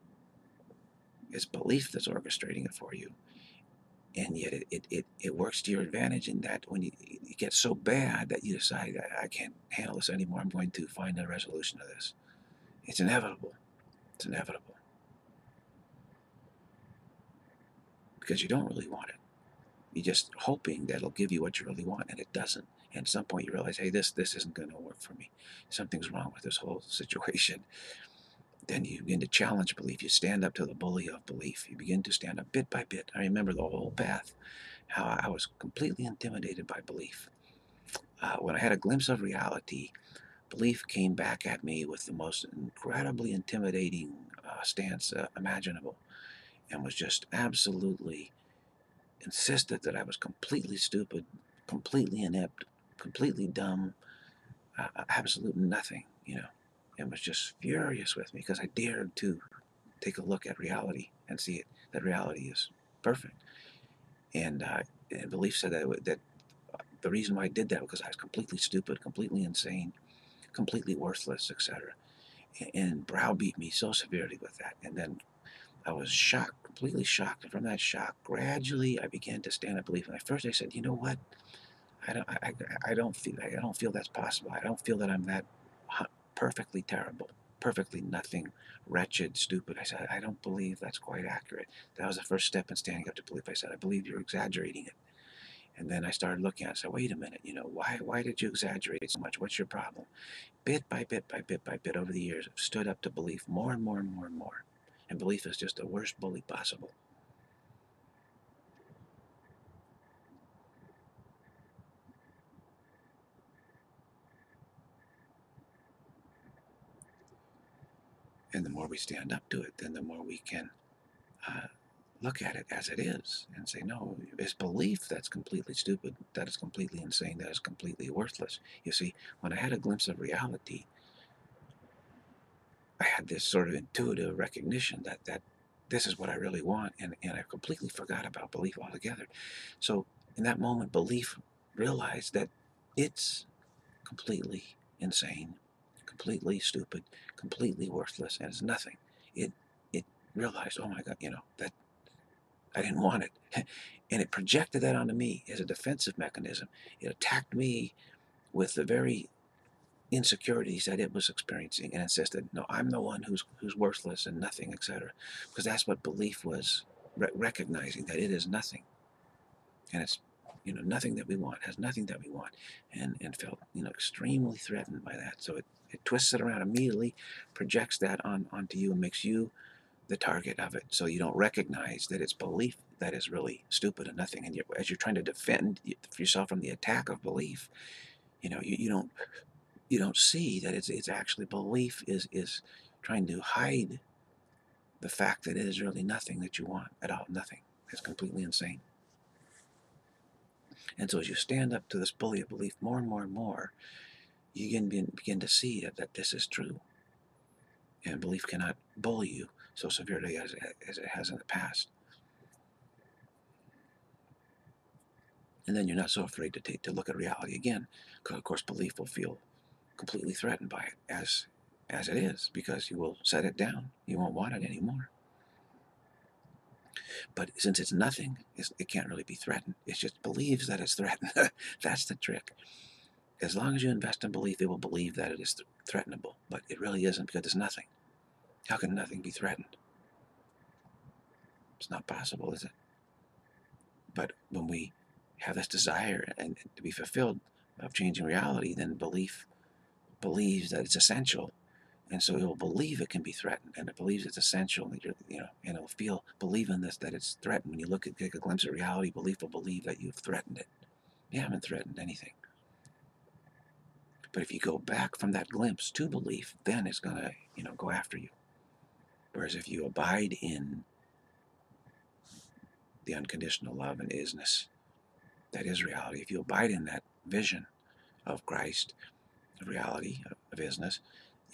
It's belief that's orchestrating it for you. And yet it, it, it, it works to your advantage in that when you, it gets so bad that you decide, I can't handle this anymore, I'm going to find a resolution to this. It's inevitable. It's inevitable. Because you don't really want it. You're just hoping that it'll give you what you really want, and it doesn't. And at some point, you realize, hey, this this isn't going to work for me. Something's wrong with this whole situation. Then you begin to challenge belief. You stand up to the bully of belief. You begin to stand up bit by bit. I remember the whole path, how I was completely intimidated by belief. Uh, when I had a glimpse of reality, belief came back at me with the most incredibly intimidating uh, stance uh, imaginable and was just absolutely insisted that I was completely stupid, completely inept, completely dumb, uh, absolute nothing, you know, and was just furious with me because I dared to take a look at reality and see it, that reality is perfect. And, uh, and belief said that, that uh, the reason why I did that was because I was completely stupid, completely insane, completely worthless, etc. And browbeat me so severely with that. And then I was shocked, completely shocked. And from that shock, gradually I began to stand up belief. And at first I said, you know what? I don't, I, I don't feel, I don't feel that's possible. I don't feel that I'm that perfectly terrible, perfectly nothing, wretched, stupid. I said, I don't believe that's quite accurate. That was the first step in standing up to belief. I said, I believe you're exaggerating it. And then I started looking at it I said, wait a minute, you know, why, why did you exaggerate so much? What's your problem? Bit by bit by bit by bit over the years, I've stood up to belief more and more and more and more. And belief is just the worst bully possible. And the more we stand up to it, then the more we can uh, look at it as it is and say, no, it's belief that's completely stupid, that is completely insane, that is completely worthless. You see, when I had a glimpse of reality, I had this sort of intuitive recognition that that this is what I really want. And, and I completely forgot about belief altogether. So in that moment, belief realized that it's completely insane, completely stupid, completely worthless, and it's nothing. It it realized, oh my God, you know, that I didn't want it. <laughs> and it projected that onto me as a defensive mechanism. It attacked me with the very insecurities that it was experiencing and insisted, no, I'm the one who's who's worthless and nothing, etc. Because that's what belief was, re recognizing that it is nothing, and it's you know nothing that we want has nothing that we want, and and felt you know extremely threatened by that. So it it twists it around immediately, projects that on onto you, and makes you the target of it. So you don't recognize that it's belief that is really stupid and nothing. And you're, as you're trying to defend yourself from the attack of belief, you know you, you don't you don't see that it's, it's actually belief is, is trying to hide the fact that it is really nothing that you want at all, nothing. It's completely insane. And so as you stand up to this bully of belief more and more and more, you begin, begin to see that, that this is true. And belief cannot bully you so severely as, as it has in the past. And then you're not so afraid to take to look at reality again, because of course belief will feel completely threatened by it as as it is because you will set it down. You won't want it anymore. But since it's nothing, it can't really be threatened. It just believes that it's threatened. <laughs> That's the trick. As long as you invest in belief, it will believe that it is th threatenable, but it really isn't because it's nothing. How can nothing be threatened? It's not possible, is it? But when we have this desire and to be fulfilled of changing reality, then belief believes that it's essential. And so it will believe it can be threatened, and it believes it's essential, and you know, and it'll feel believe in this that it's threatened. When you look at take a glimpse of reality, belief will believe that you've threatened it. You haven't threatened anything. But if you go back from that glimpse to belief, then it's gonna, you know, go after you. Whereas if you abide in the unconditional love and isness, that is reality. If you abide in that vision of Christ, of reality, of isness,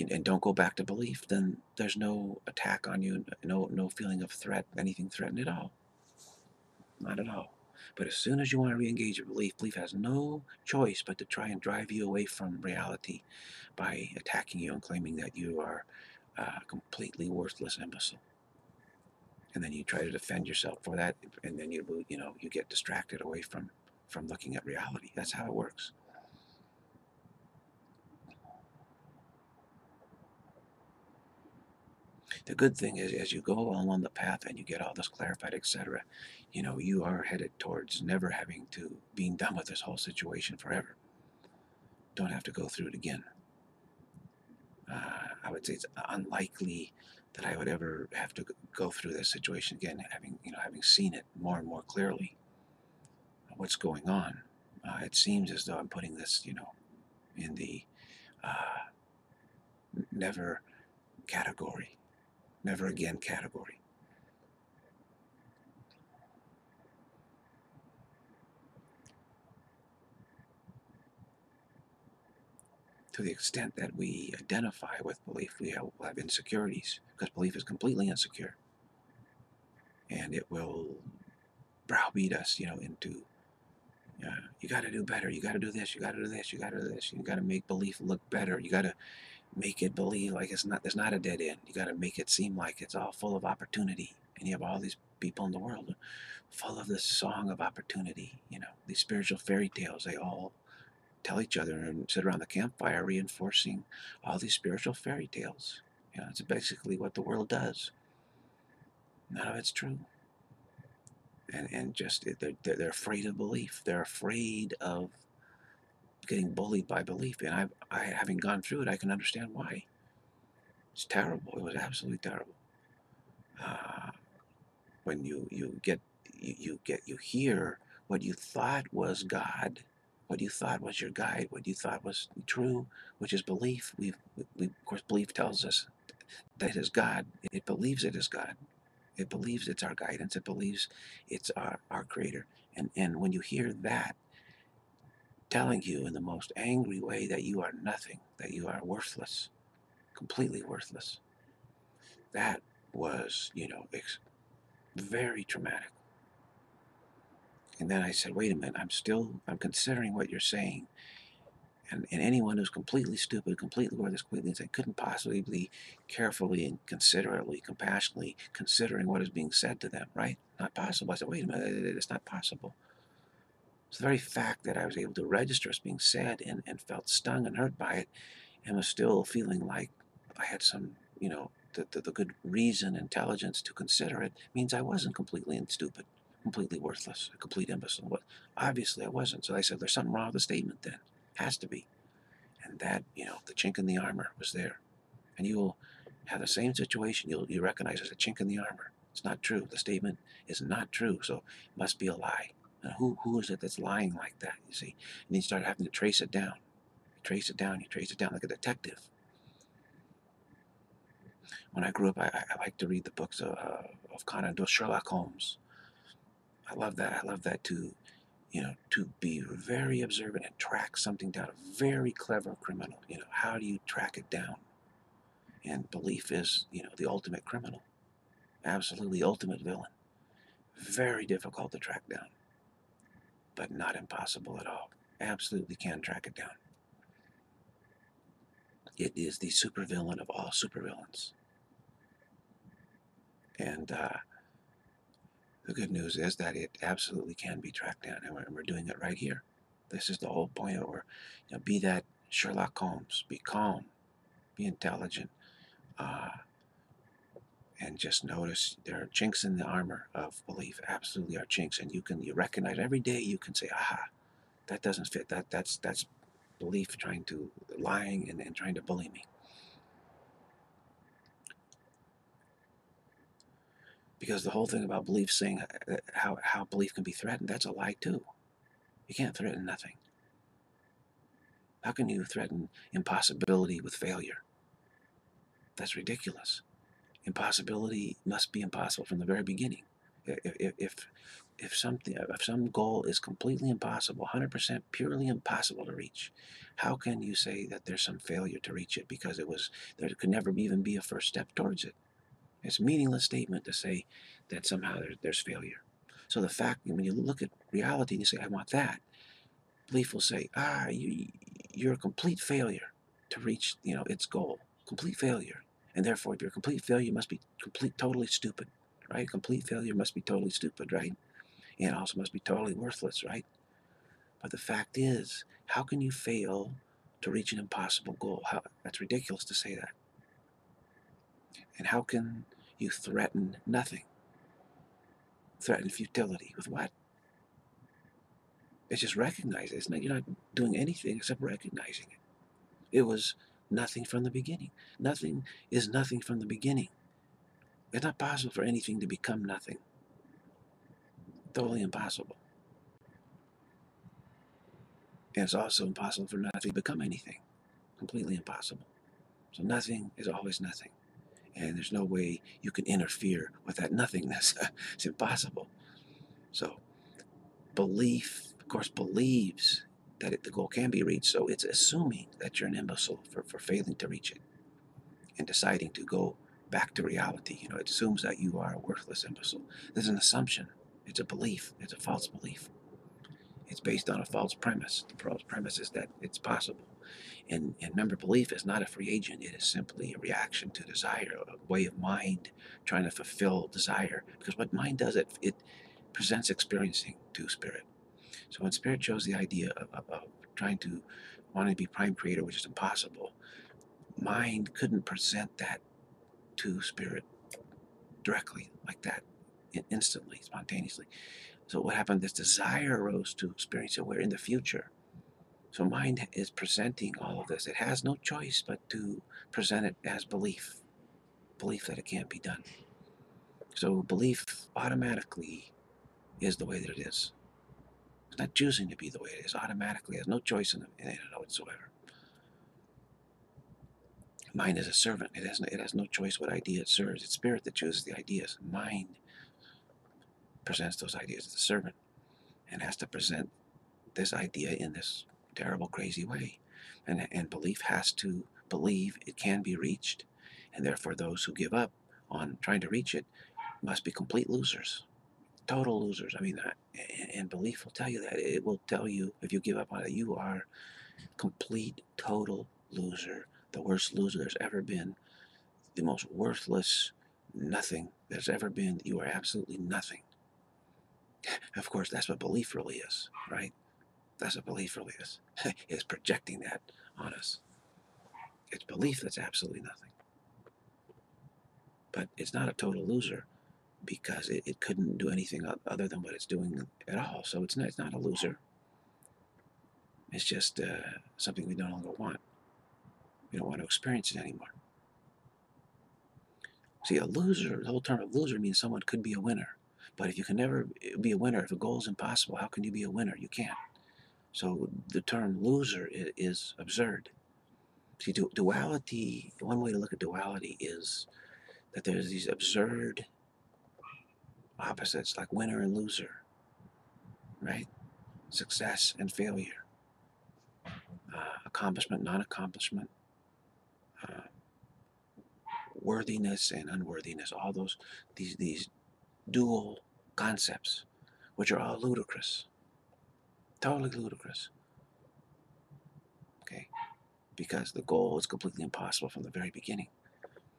and don't go back to belief, then there's no attack on you, no no feeling of threat, anything threatened at all. Not at all. But as soon as you want to re-engage your belief, belief has no choice but to try and drive you away from reality by attacking you and claiming that you are completely worthless imbecile. And then you try to defend yourself for that, and then you you know you get distracted away from from looking at reality. That's how it works. The good thing is, as you go along on the path and you get all this clarified, etc., you know, you are headed towards never having to being done with this whole situation forever. Don't have to go through it again. Uh, I would say it's unlikely that I would ever have to go through this situation again, having you know having seen it more and more clearly. What's going on? Uh, it seems as though I'm putting this, you know, in the uh, never category never again category. To the extent that we identify with belief, we have, insecurities because belief is completely insecure. And it will browbeat us, you know, into uh, you got to do better. You got to do this. You got to do this. You got to do this. You got to make belief look better. You got to make it believe like it's not there's not a dead end. You got to make it seem like it's all full of opportunity, and you have all these people in the world full of this song of opportunity. You know, these spiritual fairy tales. They all tell each other and sit around the campfire reinforcing all these spiritual fairy tales. You know, it's basically what the world does. None of it's true. And, and just they're, they're afraid of belief. They're afraid of getting bullied by belief. And I, I, having gone through it, I can understand why. It's terrible. It was absolutely terrible. Uh, when you you get you, you get you hear what you thought was God, what you thought was your guide, what you thought was true, which is belief. we we, of course, belief tells us that it is God. It believes it is God. It believes it's our guidance. It believes it's our, our creator. And, and when you hear that, telling you in the most angry way that you are nothing, that you are worthless, completely worthless. That was, you know, very traumatic. And then I said, wait a minute, I'm still, I'm considering what you're saying. And, and anyone who's completely stupid, completely worthless, completely insane, couldn't possibly be carefully and considerately, compassionately considering what is being said to them, right? Not possible. I said, wait a minute, it's not possible. The very fact that I was able to register as being said and, and felt stung and hurt by it and was still feeling like I had some, you know, the, the, the good reason, intelligence to consider it means I wasn't completely stupid, completely worthless, a complete imbecile. But obviously I wasn't. So I said, there's something wrong with the statement then. Has to be. And that, you know, the chink in the armor was there. And you will have the same situation you'll you recognize as a chink in the armor. It's not true. The statement is not true, so it must be a lie. Who, who is it that's lying like that, you see? And you start having to trace it down. You trace it down, you trace it down like a detective. When I grew up, I, I liked to read the books of, uh, of Conan Doyle, Sherlock Holmes. I love that. I love that to, you know, to be very observant and track something down. A very clever criminal. You know, how do you track it down? And belief is, you know, the ultimate criminal. Absolutely ultimate villain. Very difficult to track down but not impossible at all. Absolutely can track it down. It is the supervillain of all supervillains. And uh, the good news is that it absolutely can be tracked down, and we're, we're doing it right here. This is the whole point of where, you know, be that Sherlock Holmes, be calm, be intelligent, uh, and just notice there are chinks in the armor of belief. Absolutely are chinks, and you can you recognize every day. You can say, "Aha, that doesn't fit. That that's that's belief trying to lying and, and trying to bully me." Because the whole thing about belief saying uh, how how belief can be threatened, that's a lie too. You can't threaten nothing. How can you threaten impossibility with failure? That's ridiculous. Impossibility must be impossible from the very beginning. If, if, if something, if some goal is completely impossible, 100% purely impossible to reach, how can you say that there's some failure to reach it because it was there could never even be a first step towards it? It's a meaningless statement to say that somehow there, there's failure. So the fact when you look at reality and you say, "I want that," belief will say, "Ah, you, you're a complete failure to reach, you know, its goal. Complete failure. And therefore, if you're a complete failure, you must be complete, totally stupid, right? Complete failure must be totally stupid, right? And also must be totally worthless, right? But the fact is, how can you fail to reach an impossible goal? How, that's ridiculous to say that. And how can you threaten nothing? Threaten futility with what? It's just recognize it. It's not, you're not doing anything except recognizing it. It was nothing from the beginning. Nothing is nothing from the beginning. It's not possible for anything to become nothing. Totally impossible. And it's also impossible for nothing to become anything. Completely impossible. So nothing is always nothing. And there's no way you can interfere with that nothingness. <laughs> it's impossible. So belief of course, believes that it, the goal can be reached, so it's assuming that you're an imbecile for, for failing to reach it and deciding to go back to reality. You know, it assumes that you are a worthless imbecile. There's an assumption. It's a belief. It's a false belief. It's based on a false premise. The false premise is that it's possible. And, and remember, belief is not a free agent. It is simply a reaction to desire, a way of mind trying to fulfill desire. Because what mind does, it, it presents experiencing to spirit. So when Spirit chose the idea of, of, of trying to want to be prime creator, which is impossible, mind couldn't present that to Spirit directly like that, instantly, spontaneously. So what happened? This desire arose to experience it. We're in the future. So mind is presenting all of this. It has no choice but to present it as belief, belief that it can't be done. So belief automatically is the way that it is. It's not choosing to be the way it is automatically. Has no choice in, in it whatsoever. Mind is a servant. It has, no, it has no choice what idea it serves. It's spirit that chooses the ideas. Mind presents those ideas to the servant and has to present this idea in this terrible, crazy way. And, and belief has to believe it can be reached. And therefore, those who give up on trying to reach it must be complete losers total losers. I mean, and belief will tell you that. It will tell you if you give up on it, you are complete, total loser, the worst loser there's ever been, the most worthless nothing there's ever been. You are absolutely nothing. Of course, that's what belief really is, right? That's what belief really is. <laughs> it's projecting that on us. It's belief that's absolutely nothing. But it's not a total loser because it, it couldn't do anything other than what it's doing at all. So it's not, it's not a loser. It's just uh, something we no longer want. We don't want to experience it anymore. See, a loser, the whole term of loser means someone could be a winner. But if you can never be a winner, if a goal is impossible, how can you be a winner? You can't. So the term loser is, is absurd. See, duality, one way to look at duality is that there's these absurd opposites like winner and loser, right? Success and failure, uh, accomplishment, non accomplishment, uh, worthiness and unworthiness, all those, these, these dual concepts, which are all ludicrous, totally ludicrous. Okay? Because the goal is completely impossible from the very beginning.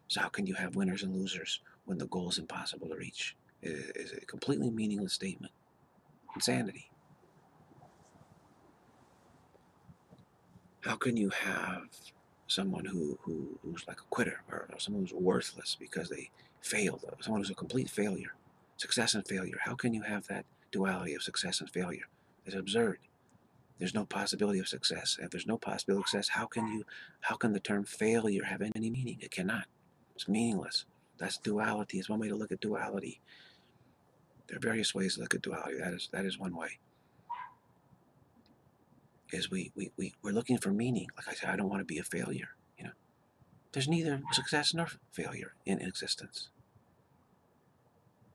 So, how can you have winners and losers when the goal is impossible to reach? Is a completely meaningless statement. Insanity. How can you have someone who, who who's like a quitter or someone who's worthless because they failed, uh, someone who's a complete failure, success and failure. How can you have that duality of success and failure? It's absurd. There's no possibility of success. If there's no possibility of success, how can you how can the term failure have any meaning? It cannot. It's meaningless. That's duality. It's one way to look at duality. There are various ways to look at duality. That is that is one way. Is we, we, we, we're looking for meaning. Like I said, I don't want to be a failure. You know. There's neither success nor failure in existence.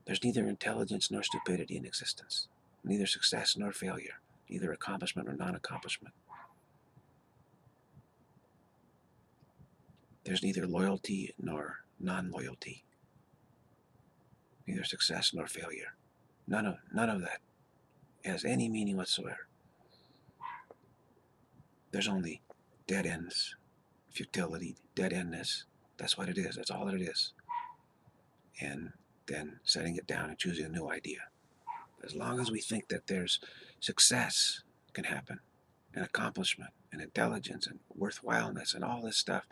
There's neither intelligence nor stupidity in existence. Neither success nor failure. Neither accomplishment or non-accomplishment. There's neither loyalty nor non-loyalty. Neither success nor failure. None of none of that has any meaning whatsoever. There's only dead ends, futility, dead endness. That's what it is. That's all that it is. And then setting it down and choosing a new idea. As long as we think that there's success can happen, and accomplishment, and intelligence, and worthwhileness, and all this stuff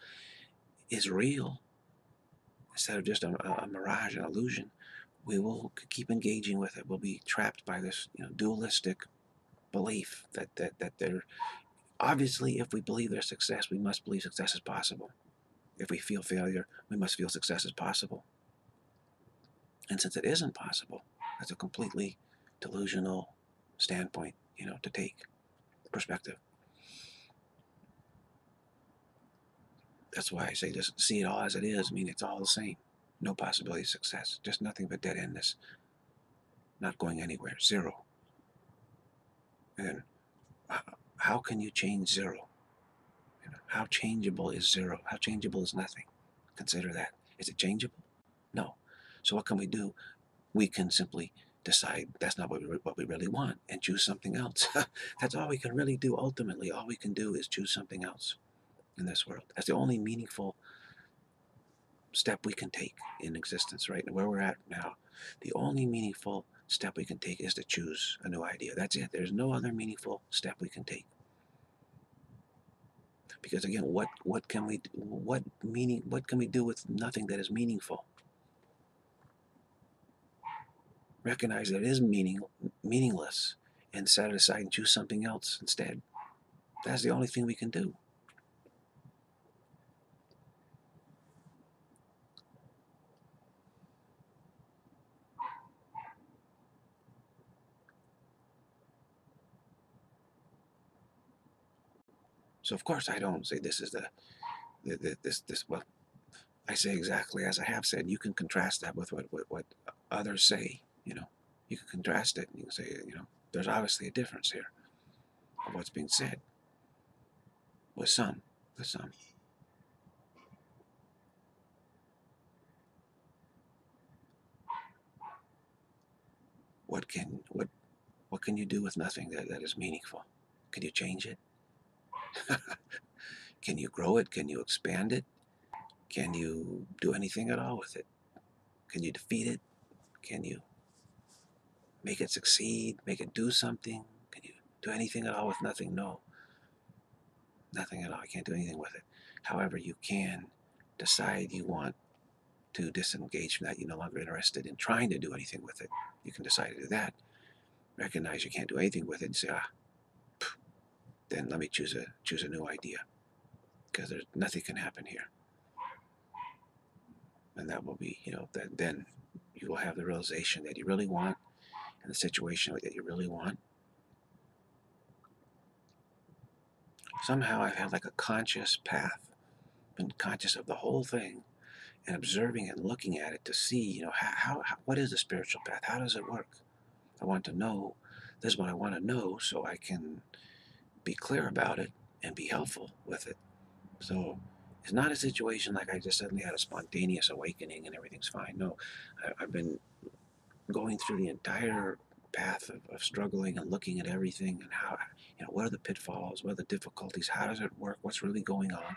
is real, instead of just a, a mirage, an illusion, we will keep engaging with it. We'll be trapped by this you know, dualistic belief that, that, that there, obviously, if we believe there's success, we must believe success is possible. If we feel failure, we must feel success is possible. And since it isn't possible, that's a completely delusional standpoint, you know, to take perspective. That's why I say just see it all as it is. I mean, it's all the same. No possibility of success. Just nothing but dead endness. Not going anywhere. Zero. And how can you change zero? How changeable is zero? How changeable is nothing? Consider that. Is it changeable? No. So what can we do? We can simply decide that's not what we, what we really want and choose something else. <laughs> that's all we can really do ultimately. All we can do is choose something else in this world. That's the only meaningful step we can take in existence, right? Where we're at now, the only meaningful step we can take is to choose a new idea. That's it. There's no other meaningful step we can take. Because again, what what can we what meaning what can we do with nothing that is meaningful? Recognize that it is meaning meaningless and set it aside and choose something else instead. That's the only thing we can do. So of course I don't say this is the, the, the this this well I say exactly as I have said. You can contrast that with what, what, what others say. You know, you can contrast it and you can say, you know, there's obviously a difference here of what's being said with some, with some. What can what what can you do with nothing that, that is meaningful? Can you change it? <laughs> Can you grow it? Can you expand it? Can you do anything at all with it? Can you defeat it? Can you make it succeed? Make it do something? Can you do anything at all with nothing? No. Nothing at all. I can't do anything with it. However, you can decide you want to disengage from that. You're no longer interested in trying to do anything with it. You can decide to do that. Recognize you can't do anything with it and say, ah, then let me choose a choose a new idea because there's nothing can happen here. And that will be you know that then you will have the realization that you really want and the situation that you really want. Somehow I've had like a conscious path been conscious of the whole thing and observing and looking at it to see you know how, how what is the spiritual path? How does it work? I want to know. This is what I want to know so I can be clear about it and be helpful with it. So it's not a situation like I just suddenly had a spontaneous awakening and everything's fine. No, I, have been going through the entire path of, of, struggling and looking at everything and how, you know, what are the pitfalls, what are the difficulties, how does it work, what's really going on,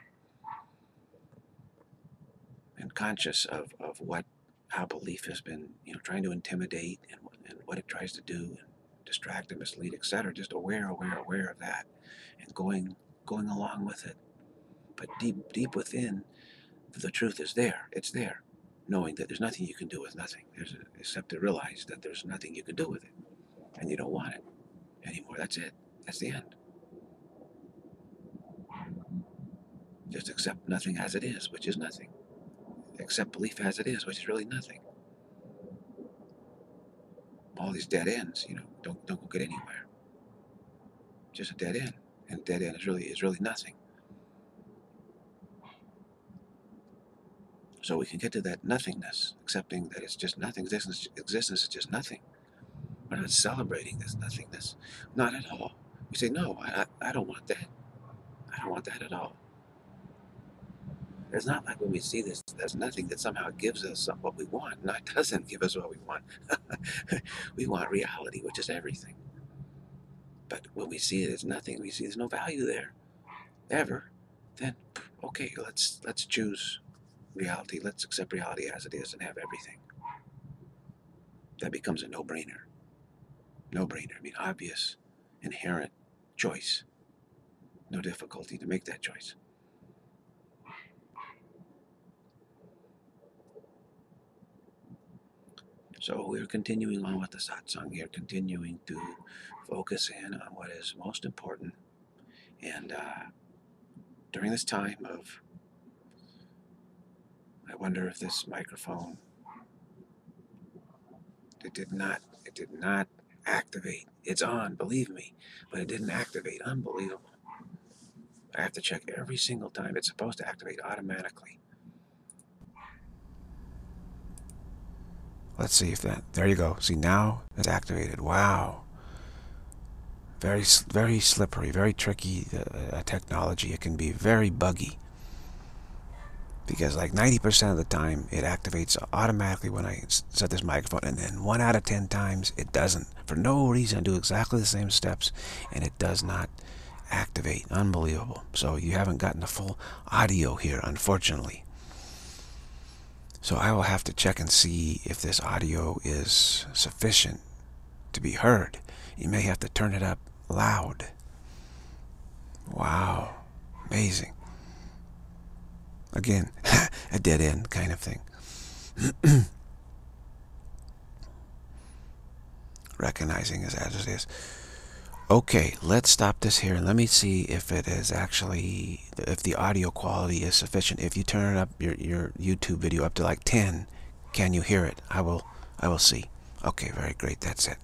and conscious of, of what how belief has been, you know, trying to intimidate and, and what it tries to do and distract and mislead, etc. Just aware, aware, aware of that and going going along with it. But deep, deep within, the truth is there. It's there, knowing that there's nothing you can do with nothing. There's a, except to realize that there's nothing you can do with it, and you don't want it anymore. That's it. That's the end. Just accept nothing as it is, which is nothing. Accept belief as it is, which is really nothing. All these dead ends, you know, don't don't go get anywhere. Just a dead end, and dead end is really is really nothing. So we can get to that nothingness, accepting that it's just nothing. Existence, existence is just nothing. We're not celebrating this nothingness. Not at all. We say, no, I, I, don't want that. I don't want that at all. It's not like when we see this, there's nothing that somehow gives us what we want. Not <laughs> doesn't give us what we want. <laughs> we want reality, which is everything. But when we see it as nothing, we see there's no value there, ever. Then, okay, let's let's choose reality. Let's accept reality as it is and have everything. That becomes a no-brainer. No-brainer. I mean, obvious, inherent choice. No difficulty to make that choice. So we're continuing on with the satsang here, continuing to focus in on what is most important. And uh, during this time of, I wonder if this microphone, it did not, it did not activate. It's on, believe me, but it didn't activate. Unbelievable. I have to check every single time. It's supposed to activate automatically. Let's see if that, there you go. See, now it's activated. Wow. Very, very slippery, very tricky uh, uh technology. It can be very buggy. Because like 90% of the time, it activates automatically when I set this microphone. And then one out of 10 times, it doesn't. For no reason, I do exactly the same steps, and it does not activate. Unbelievable. So you haven't gotten the full audio here, unfortunately. So I will have to check and see if this audio is sufficient to be heard. You may have to turn it up loud. Wow. Amazing. Again, <laughs> a dead end kind of thing. <clears throat> Recognizing it as it is. Okay, let's stop this here and let me see if it is actually, if the audio quality is sufficient. If you turn up, your, your YouTube video up to like 10, can you hear it? I will, I will see. Okay, very great. That's it.